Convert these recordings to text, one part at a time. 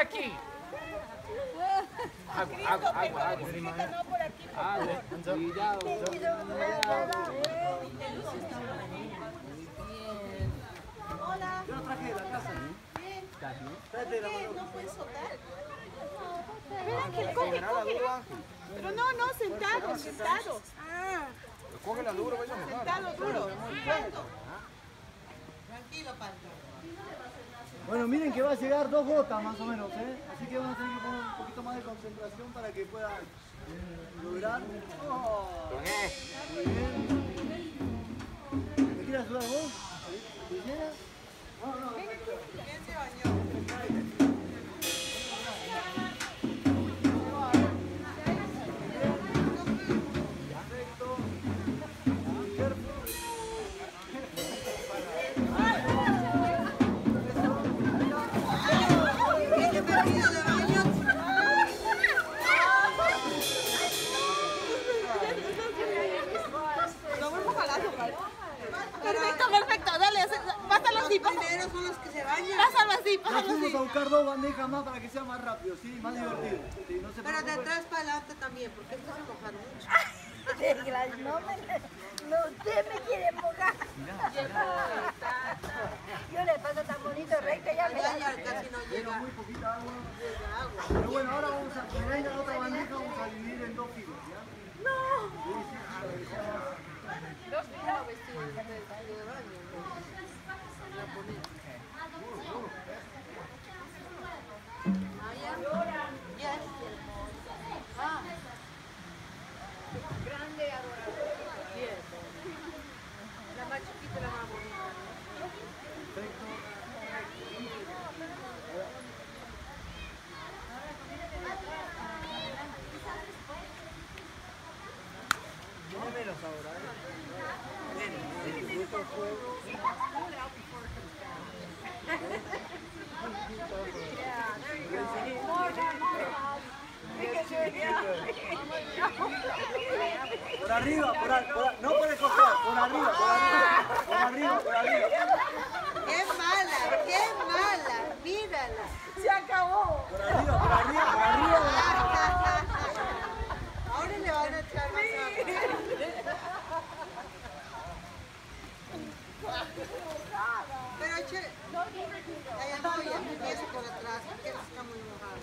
Aquí. Agua, agua, agua, agua. No por aquí, por Agua, cuidado. Hola. Yo lo traje de la casa. Bien. ¿Qué? mano. ¿No puedes soltar? Ven, Ángel, coge, coge. Pero no, no, sentado, sentado. Ah, Coge la duro, vaya a sentado duro. Tranquilo, Panto. Bueno, miren que va a llegar dos gotas más o menos, ¿eh? Así que vamos a tener que poner un poquito más de concentración para que pueda eh, lograr. Oh, muy bien. ¿Me quieres ayudar vos? ¿Guillera? No, no, ¿Quién Primero son los que se bañan. Pásalo así, Ya pásalo fuimos así. a buscar dos bandejas más para que sea más rápido, ¿sí? Más divertido. Sí, no se Pero de atrás para adelante también, porque esto se moja mucho. No me, no, usted me quiere mojar. Yo le paso tan bonito recto, ya me Ya, casi no Llega llega. muy poquita agua. llega agua. Pero bueno, ahora vamos a poner otra bandeja, vamos a dividir en dos filas, ¿ya? No. Sí, sí, para que sea más- La más chiquita y la más bonita. Perfecto. Ahora, ¿eh? Por arriba, por, a- por a- no por el costado, por arriba, por arriba, por arriba, por arriba. ¡Qué mala! ¡Qué mala! ¡Mírala! Se acabó. Por arriba, por arriba, por arriba. Ahora le van a echar más agua. Pero che, ya no, ya empieza por atrás, porque está muy mojado.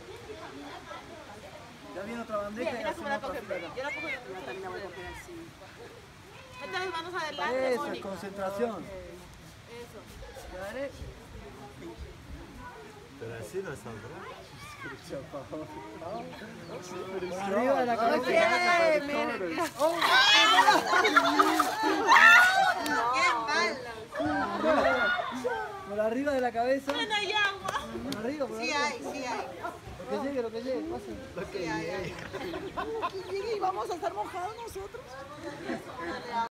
Ya viene otra bandeja y Mira cómo la coge, yo la cojo yo también la voy a coger así. Mete las manos adelante, Eso es Mónica. concentración. Eso. Dale. Pero así no saldrá. Por arriba de la cabeza. Por arriba de la cabeza. No hay agua. Por arriba, por Sí arriba. hay, sí hay. Lo que llegue, lo que llegue. Sí hay, hay. Y vamos a estar mojados nosotros.